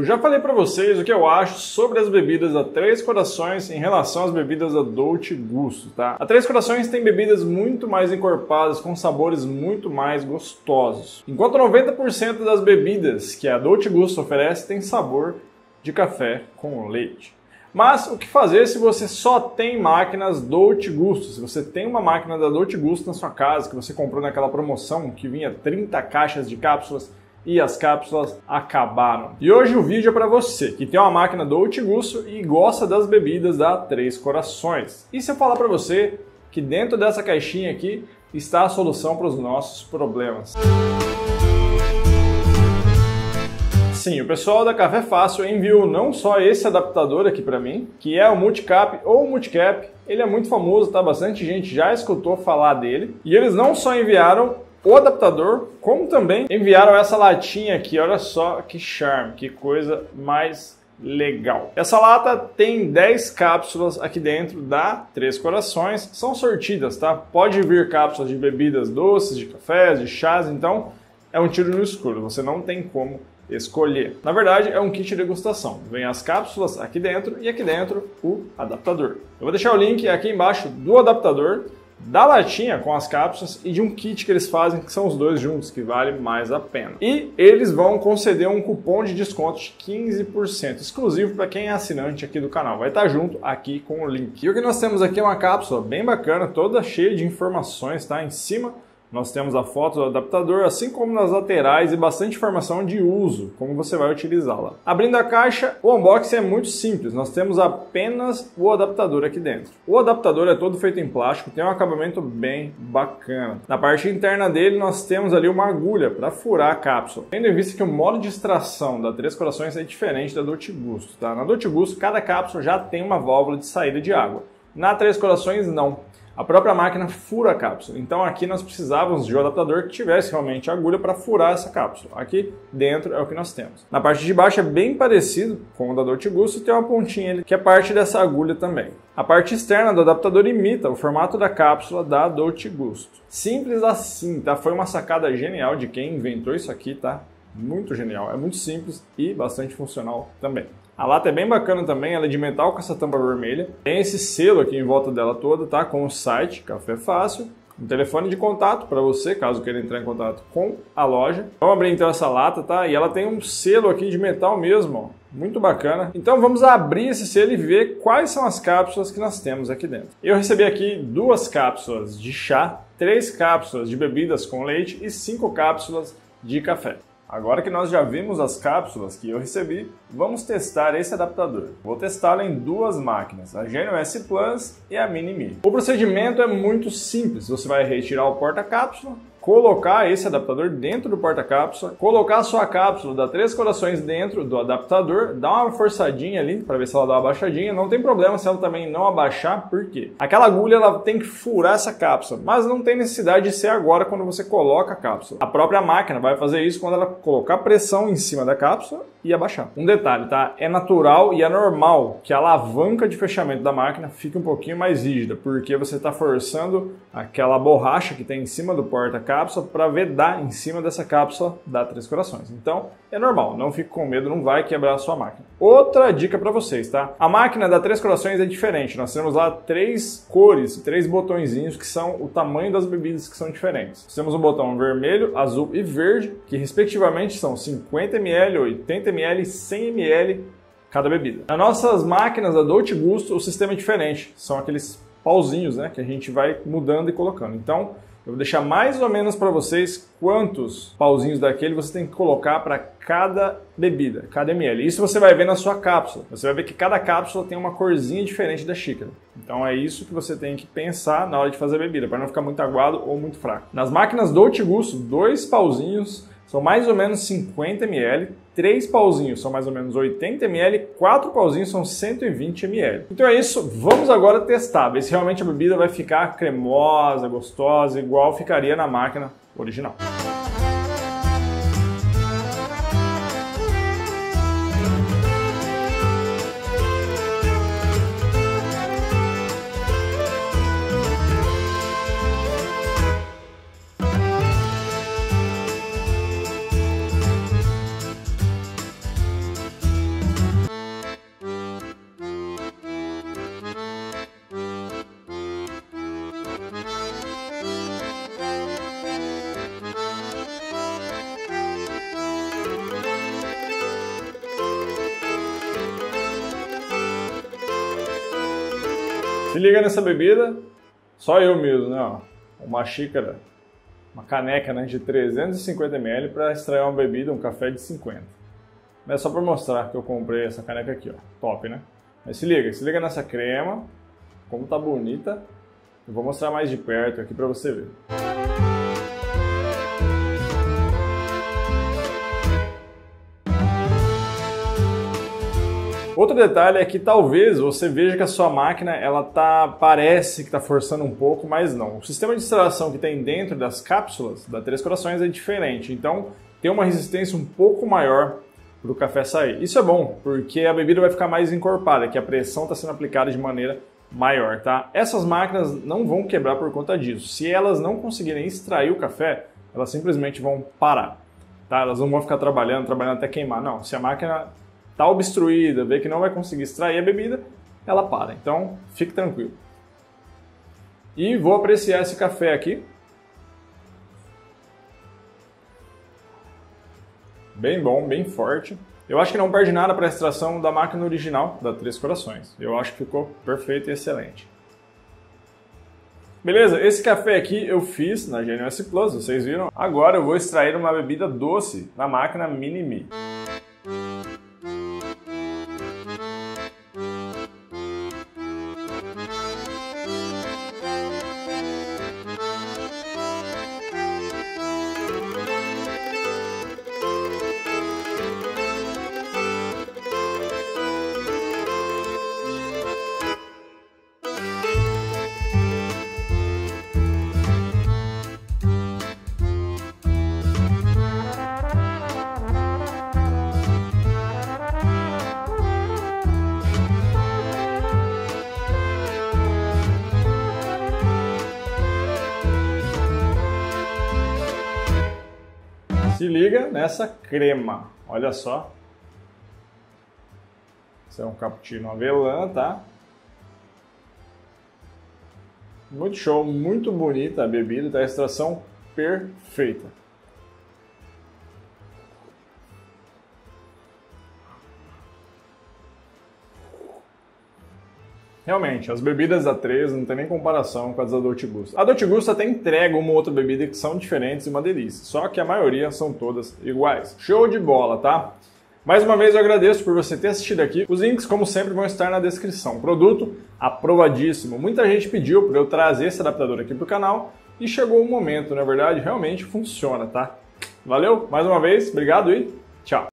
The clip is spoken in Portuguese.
Eu já falei para vocês o que eu acho sobre as bebidas da Três Corações em relação às bebidas da Dolce Gusto, tá? A Três Corações tem bebidas muito mais encorpadas, com sabores muito mais gostosos. Enquanto 90% das bebidas que a Dolce Gusto oferece tem sabor de café com leite. Mas o que fazer se você só tem máquinas Dolce Gusto? Se você tem uma máquina da Dolce Gusto na sua casa, que você comprou naquela promoção que vinha 30 caixas de cápsulas e as cápsulas acabaram. E hoje o vídeo é para você que tem uma máquina Dolce Gusto e gosta das bebidas da Três Corações. E se eu falar para você que dentro dessa caixinha aqui está a solução para os nossos problemas. Sim, o pessoal da Café Fácil enviou não só esse adaptador aqui para mim, que é o Multicap ou Multicap. Ele é muito famoso, tá? Bastante gente já escutou falar dele. E eles não só enviaram o adaptador, como também enviaram essa latinha aqui. Olha só que charme, que coisa mais legal. Essa lata tem 10 cápsulas aqui dentro da Três Corações, são sortidas, tá? Pode vir cápsulas de bebidas doces, de cafés, de chás, então é um tiro no escuro, você não tem como escolher. Na verdade, é um kit de degustação. Vem as cápsulas aqui dentro e aqui dentro o adaptador. Eu vou deixar o link aqui embaixo do adaptador, da latinha com as cápsulas e de um kit que eles fazem, que são os dois juntos, que vale mais a pena. E eles vão conceder um cupom de desconto de 15%, exclusivo para quem é assinante aqui do canal. Vai estar junto aqui com o link. E o que nós temos aqui é uma cápsula bem bacana, toda cheia de informações, tá? Em cima nós temos a foto do adaptador, assim como nas laterais e bastante informação de uso, como você vai utilizá-la. Abrindo a caixa, o unboxing é muito simples, nós temos apenas o adaptador aqui dentro. O adaptador é todo feito em plástico, tem um acabamento bem bacana. Na parte interna dele nós temos ali uma agulha para furar a cápsula. Tendo em vista que o modo de extração da Três Corações é diferente da Dolce Gusto, tá? Na Dolce Gusto, cada cápsula já tem uma válvula de saída de água. Na Três Corações, não a própria máquina fura a cápsula. Então aqui nós precisávamos de um adaptador que tivesse realmente agulha para furar essa cápsula. Aqui dentro é o que nós temos. Na parte de baixo é bem parecido com o da Dolce Gusto, tem uma pontinha ali que é parte dessa agulha também. A parte externa do adaptador imita o formato da cápsula da Dolce Gusto. Simples assim, tá? Foi uma sacada genial de quem inventou isso aqui, tá? Muito genial, é muito simples e bastante funcional também. A lata é bem bacana também, ela é de metal com essa tampa vermelha. Tem esse selo aqui em volta dela toda, tá? Com o site Café Fácil. Um telefone de contato para você, caso queira entrar em contato com a loja. Vamos abrir então essa lata, tá? E ela tem um selo aqui de metal mesmo, ó. Muito bacana. Então vamos abrir esse selo e ver quais são as cápsulas que nós temos aqui dentro. Eu recebi aqui duas cápsulas de chá, três cápsulas de bebidas com leite e cinco cápsulas de café. Agora que nós já vimos as cápsulas que eu recebi, vamos testar esse adaptador. Vou testá-lo em duas máquinas, a Genio S Plus e a Mini Mi. O procedimento é muito simples, você vai retirar o porta-cápsula, colocar esse adaptador dentro do porta-cápsula, colocar a sua cápsula da Três Corações dentro do adaptador, dar uma forçadinha ali para ver se ela dá uma abaixadinha. Não tem problema se ela também não abaixar, porque aquela agulha ela tem que furar essa cápsula, mas não tem necessidade de ser agora quando você coloca a cápsula. A própria máquina vai fazer isso quando ela colocar pressão em cima da cápsula e abaixar. Um detalhe, tá? É natural e é normal que a alavanca de fechamento da máquina fique um pouquinho mais rígida, porque você está forçando aquela borracha que tem em cima do porta-cápsula para vedar em cima dessa cápsula da Três Corações. Então, é normal, não fique com medo, não vai quebrar a sua máquina. Outra dica para vocês, tá? A máquina da Três Corações é diferente. Nós temos lá três cores, três botõezinhos que são o tamanho das bebidas que são diferentes. Nós temos o botão vermelho, azul e verde, que respectivamente são 50 ml, 80 ml, 100 ml cada bebida. Nas nossas máquinas da Dolce Gusto, o sistema é diferente. São aqueles pauzinhos, né, que a gente vai mudando e colocando. Então, eu vou deixar mais ou menos para vocês quantos pauzinhos daquele você tem que colocar para cada bebida, cada ml. Isso você vai ver na sua cápsula. Você vai ver que cada cápsula tem uma corzinha diferente da xícara. Então é isso que você tem que pensar na hora de fazer a bebida, para não ficar muito aguado ou muito fraco. Nas máquinas Dolce Gusto, dois pauzinhos são mais ou menos 50 ml, três pauzinhos são mais ou menos 80 ml, quatro pauzinhos são 120 ml. Então é isso, vamos agora testar, ver se realmente a bebida vai ficar cremosa, gostosa, igual ficaria na máquina original. Liga nessa bebida, só eu mesmo, né? Uma xícara, uma caneca né, de 350 ml para extrair uma bebida, um café de 50. Mas é só para mostrar que eu comprei essa caneca aqui, ó. Top, né? Mas se liga, se liga nessa crema, como tá bonita. Eu vou mostrar mais de perto aqui para você ver. Outro detalhe é que talvez você veja que a sua máquina ela tá parece que está forçando um pouco, mas não. O sistema de extração que tem dentro das cápsulas da Três Corações é diferente, então tem uma resistência um pouco maior para o café sair. Isso é bom, porque a bebida vai ficar mais encorpada, que a pressão está sendo aplicada de maneira maior, tá? Essas máquinas não vão quebrar por conta disso. Se elas não conseguirem extrair o café, elas simplesmente vão parar, tá? Elas não vão ficar trabalhando, trabalhando até queimar. Não, se a máquina está obstruída, vê que não vai conseguir extrair a bebida, ela para. Então, fique tranquilo. E vou apreciar esse café aqui. Bem bom, bem forte. Eu acho que não perde nada para a extração da máquina original da Três Corações. Eu acho que ficou perfeito e excelente. Beleza, esse café aqui eu fiz na GNS Plus, vocês viram? Agora eu vou extrair uma bebida doce na máquina Mini Me. Liga nessa crema, olha só. Isso é um cappuccino avelã, tá? Muito show, muito bonita a bebida, tá? Extração perfeita. Realmente, as bebidas da 3 não tem nem comparação com as da Dolce Gusto. A Dolce Gusto até entrega uma outra bebida que são diferentes e uma delícia, só que a maioria são todas iguais. Show de bola, tá? Mais uma vez eu agradeço por você ter assistido aqui. Os links, como sempre, vão estar na descrição. Produto aprovadíssimo. Muita gente pediu para eu trazer esse adaptador aqui para o canal e chegou o momento, na verdade, realmente funciona, tá? Valeu, mais uma vez, obrigado e tchau!